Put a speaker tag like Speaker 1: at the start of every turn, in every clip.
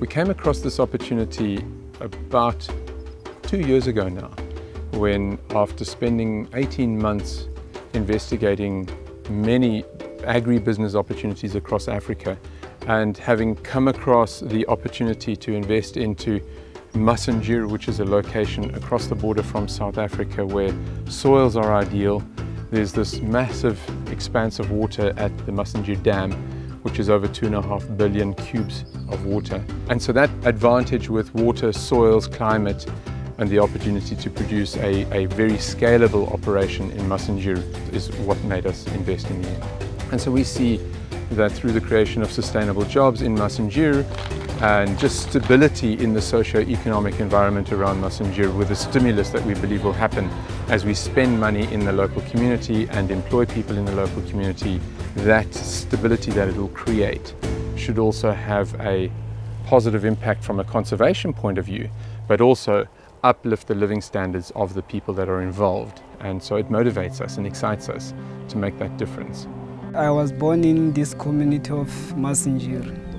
Speaker 1: We came across this opportunity about two years ago now, when after spending 18 months investigating many agribusiness opportunities across Africa and having come across the opportunity to invest into Massingir, which is a location across the border from South Africa where soils are ideal. There's this massive expanse of water at the Massingir Dam, which is over two and a half billion cubes of water. And so that advantage with water, soils, climate, and the opportunity to produce a, a very scalable operation in Massingir is what made us invest in it. And so we see that through the creation of sustainable jobs in Massingir and just stability in the socio-economic environment around Massingir with the stimulus that we believe will happen as we spend money in the local community and employ people in the local community, that stability that it will create should also have a positive impact from a conservation point of view, but also uplift the living standards of the people that are involved. And so it motivates us and excites us to make that difference.
Speaker 2: I was born in this community of Massingir.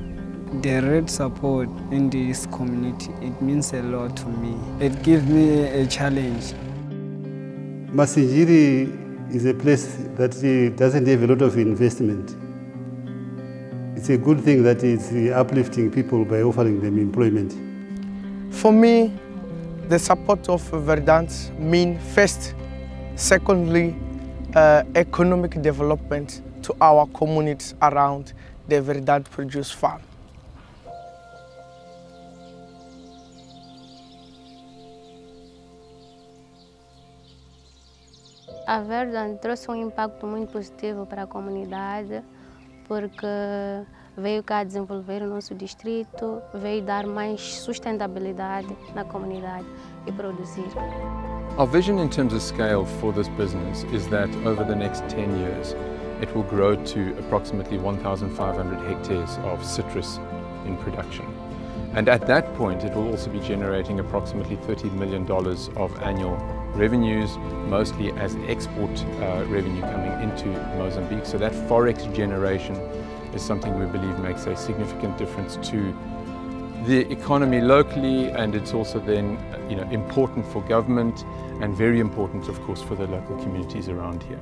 Speaker 2: The red support in this community, it means a lot to me. It gives me a challenge.
Speaker 3: Massingir is a place that doesn't have a lot of investment. It's a good thing that it's uplifting people by offering them employment.
Speaker 4: For me, the support of Verdant means first, secondly, uh, economic development to our communities around the Verdant Produce Farm.
Speaker 5: A trouxe um impacto muito positivo para a comunidade, porque veio cá desenvolver o nosso distrito, veio dar mais sustentabilidade na comunidade e produzir.
Speaker 1: Our vision in terms of scale for this business is that over the next 10 years, it will grow to approximately 1,500 hectares of citrus in production. And at that point, it will also be generating approximately $30 million of annual revenues, mostly as export uh, revenue coming into Mozambique. So that forex generation is something we believe makes a significant difference to the economy locally and it's also then you know, important for government and very important of course for the local communities around here.